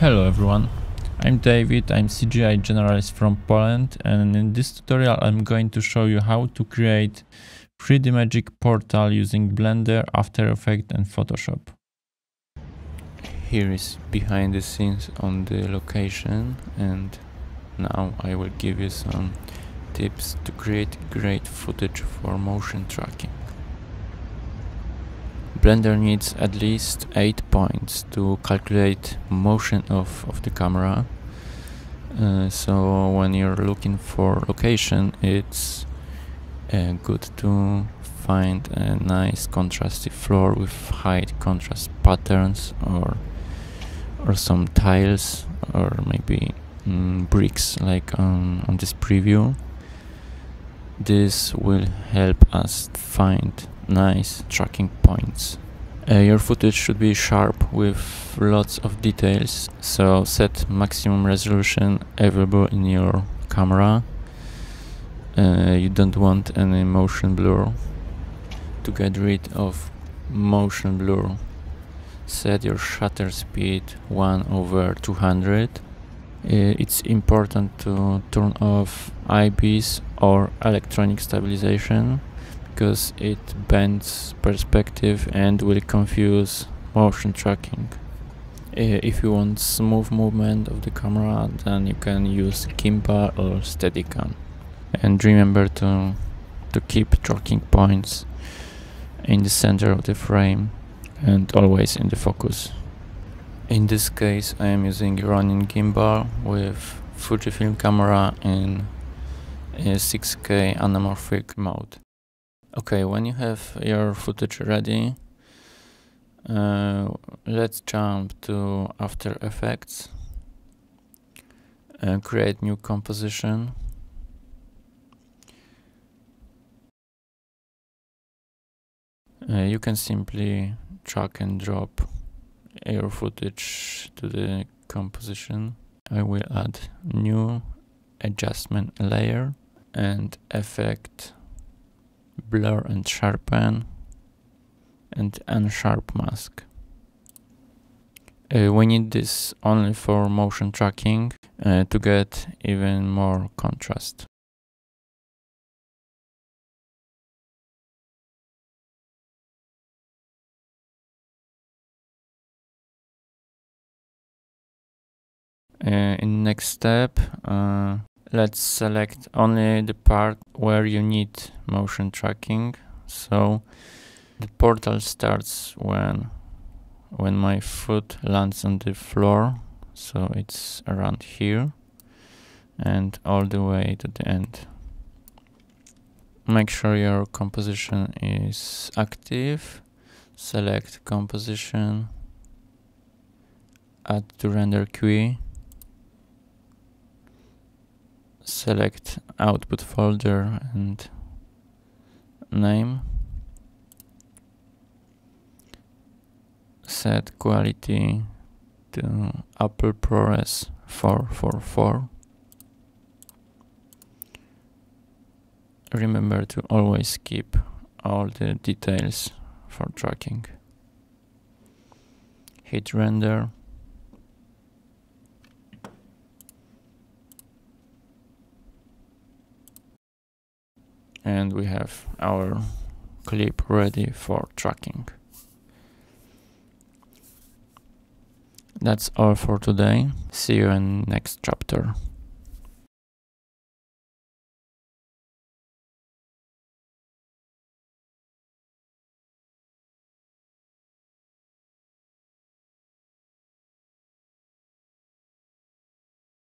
Hello everyone, I'm Dawid, I'm CGI generalist from Poland and in this tutorial I'm going to show you how to create 3D Magic portal using Blender, After Effects and Photoshop. Here is behind the scenes on the location and now I will give you some tips to create great footage for motion tracking. Blender needs at least 8 points to calculate motion of, of the camera. Uh, so when you're looking for location it's uh, good to find a nice contrasty floor with high contrast patterns or or some tiles or maybe mm, bricks like on, on this preview. This will help us find nice tracking points. Uh, your footage should be sharp with lots of details, so set maximum resolution available in your camera. Uh, you don't want any motion blur. To get rid of motion blur, set your shutter speed 1 over 200. Uh, it's important to turn off IBIS or electronic stabilization because it bends perspective and will confuse motion tracking. Uh, if you want smooth movement of the camera then you can use gimbal or steadicam. And remember to, to keep tracking points in the center of the frame and always in the focus. In this case I am using Ronin gimbal with Fujifilm camera in uh, 6K anamorphic mode. Okay, when you have your footage ready, uh, let's jump to After Effects and create new composition. Uh, you can simply drag and drop your footage to the composition. I will add new adjustment layer and effect blur and sharpen and unsharp mask. Uh, we need this only for motion tracking uh, to get even more contrast. Uh, in next step, uh, let's select only the part where you need motion tracking. So the portal starts when when my foot lands on the floor. So it's around here and all the way to the end. Make sure your composition is active. Select composition. Add to render queue select output folder and name. Set quality to Apple ProRes 444 remember to always keep all the details for tracking. Hit render and we have our clip ready for tracking. That's all for today. See you in next chapter.